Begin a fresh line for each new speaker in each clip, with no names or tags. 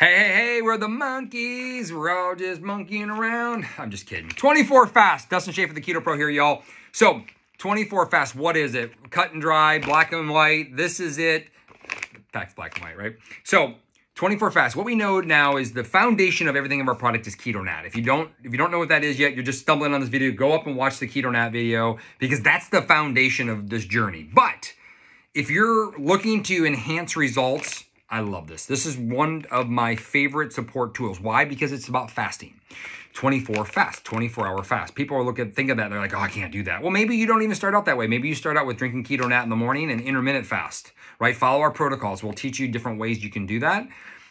Hey, hey, hey, we're the monkeys. We're all just monkeying around. I'm just kidding. 24 fast. Dustin Schaffer, the Keto Pro here, y'all. So, 24 fast, what is it? Cut and dry, black and white. This is it. Facts, black and white, right? So, 24 fast. What we know now is the foundation of everything of our product is Keto Nat. If you don't, if you don't know what that is yet, you're just stumbling on this video. Go up and watch the Keto Nat video because that's the foundation of this journey. But if you're looking to enhance results I love this. This is one of my favorite support tools. Why? Because it's about fasting. 24 fast, 24 hour fast. People are looking, think of that. They're like, oh, I can't do that. Well, maybe you don't even start out that way. Maybe you start out with drinking keto nat in the morning and intermittent fast, right? Follow our protocols. We'll teach you different ways you can do that.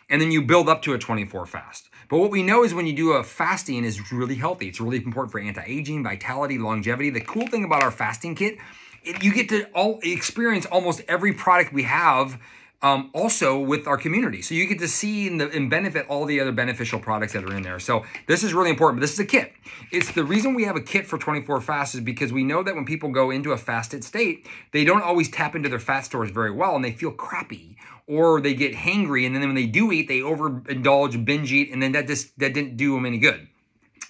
And then you build up to a 24 fast. But what we know is when you do a fasting is really healthy. It's really important for anti-aging, vitality, longevity. The cool thing about our fasting kit, it, you get to all experience almost every product we have um, also with our community. So you get to see and, the, and, benefit all the other beneficial products that are in there. So this is really important. But this is a kit. It's the reason we have a kit for 24 fast is because we know that when people go into a fasted state, they don't always tap into their fat stores very well and they feel crappy or they get hangry. And then when they do eat, they overindulge, binge eat, and then that just that didn't do them any good.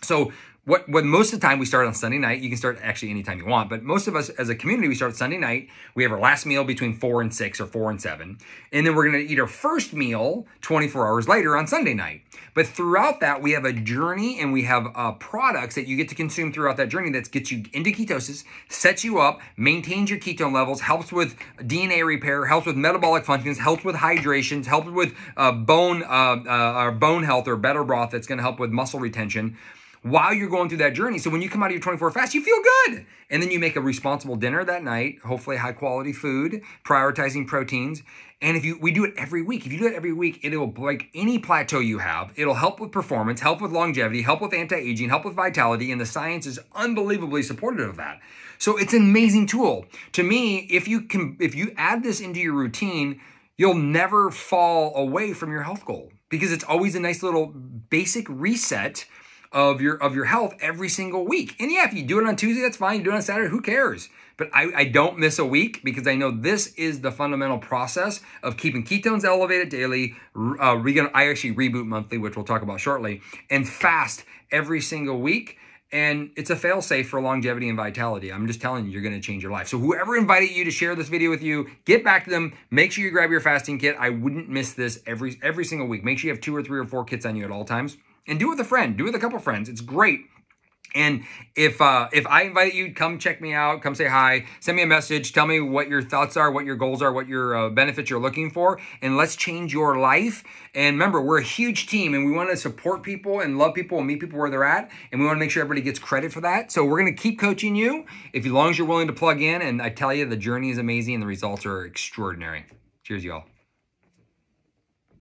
So what, what most of the time we start on Sunday night, you can start actually anytime you want, but most of us as a community, we start Sunday night. We have our last meal between four and six or four and seven. And then we're going to eat our first meal 24 hours later on Sunday night. But throughout that, we have a journey and we have uh, products that you get to consume throughout that journey that gets you into ketosis, sets you up, maintains your ketone levels, helps with DNA repair, helps with metabolic functions, helps with hydrations, helps with uh, bone, uh, uh bone health or better broth that's going to help with muscle retention while you're going through that journey. So when you come out of your 24 fast, you feel good. And then you make a responsible dinner that night, hopefully high quality food, prioritizing proteins. And if you we do it every week, if you do it every week, it'll break any plateau you have. It'll help with performance, help with longevity, help with anti-aging, help with vitality, and the science is unbelievably supportive of that. So it's an amazing tool. To me, if you can if you add this into your routine, you'll never fall away from your health goal because it's always a nice little basic reset of your of your health every single week. And yeah, if you do it on Tuesday, that's fine. You do it on Saturday, who cares? But I, I don't miss a week because I know this is the fundamental process of keeping ketones elevated daily. Uh, re- I actually reboot monthly, which we'll talk about shortly, and fast every single week. And it's a fail safe for longevity and vitality. I'm just telling you, you're going to change your life. So, whoever invited you to share this video with you, get back to them. Make sure you grab your fasting kit. I wouldn't miss this every every single week. Make sure you have two or three or four kits on you at all times and do it with a friend, do it with a couple friends. It's great. And if uh, if I invite you, come check me out, come say hi, send me a message, tell me what your thoughts are, what your goals are, what your uh, benefits you're looking for, and let's change your life. And remember, we're a huge team, and we want to support people and love people and meet people where they're at, and we want to make sure everybody gets credit for that. So we're going to keep coaching you, if as long as you're willing to plug in. And I tell you, the journey is amazing, and the results are extraordinary. Cheers, y'all.